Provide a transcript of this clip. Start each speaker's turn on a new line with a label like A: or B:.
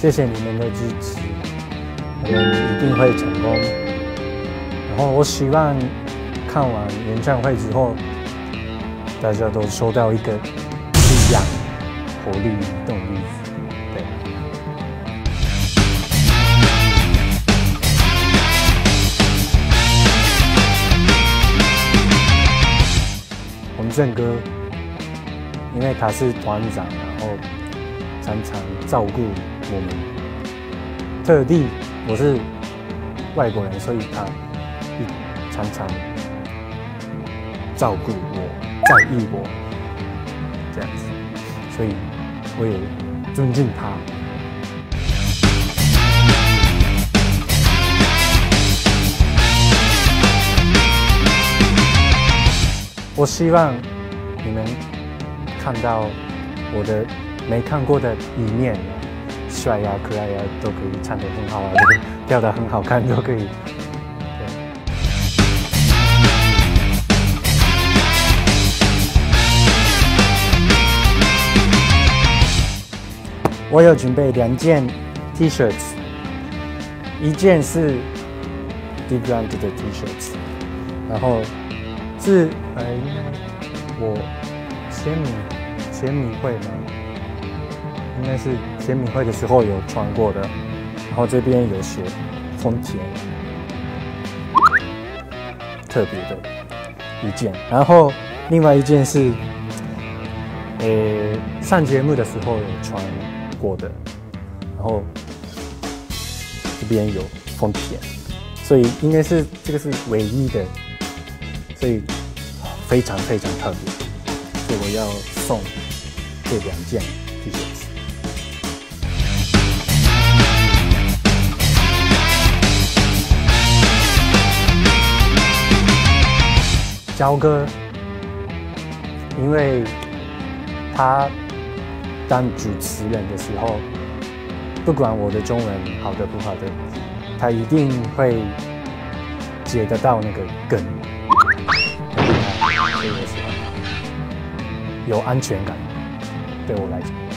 A: 谢谢你们的支持，我们一定会成功。然后我希望看完演唱会之后，大家都收到一个力量、活力、动力。对。我们郑哥，因为他是团长，然后常常照顾我们。特地，我是外国人，所以他常常照顾我，在意我，这样子，所以我也尊敬他。我希望你们看到我的没看过的一面，帅呀、可爱呀，都可以唱得很好啊，跳得很好看都可以。我有准备两件 T-shirts，一件是 Deep Ground 的 T-shirts，然后是呃，我签名签名会吗？应该是签名会的时候有穿过的，然后这边有写丰田，特别的一件，然后另外一件是，呃，上节目的时候有穿过的，然后这边有丰田，所以应该是这个是唯一的，所以非常非常特别，所以我要送这两件 T 恤。焦哥，因为他当主持人的时候，不管我的中文好的不好的，他一定会接得到那个梗，所以我喜欢他，有安全感，对我来讲。